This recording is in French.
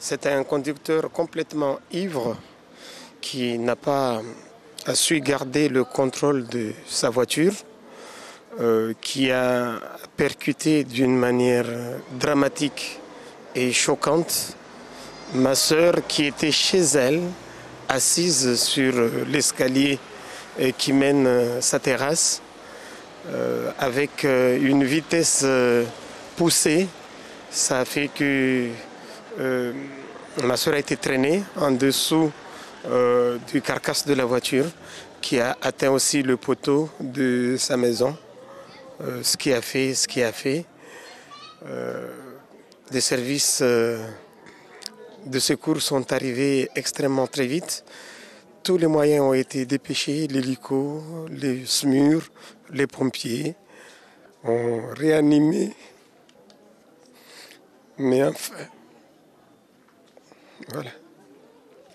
C'était un conducteur complètement ivre qui n'a pas su garder le contrôle de sa voiture, euh, qui a percuté d'une manière dramatique et choquante ma sœur qui était chez elle, assise sur l'escalier euh, qui mène euh, sa terrasse, avec une vitesse poussée. Ça a fait que ma sœur a été traînée en dessous du carcasse de la voiture qui a atteint aussi le poteau de sa maison. ce qui a fait ce qui a fait. des services de secours sont arrivés extrêmement très vite. Tous les moyens ont été dépêchés, l'hélico, les SMUR, les pompiers ont réanimé. Mais enfin, voilà.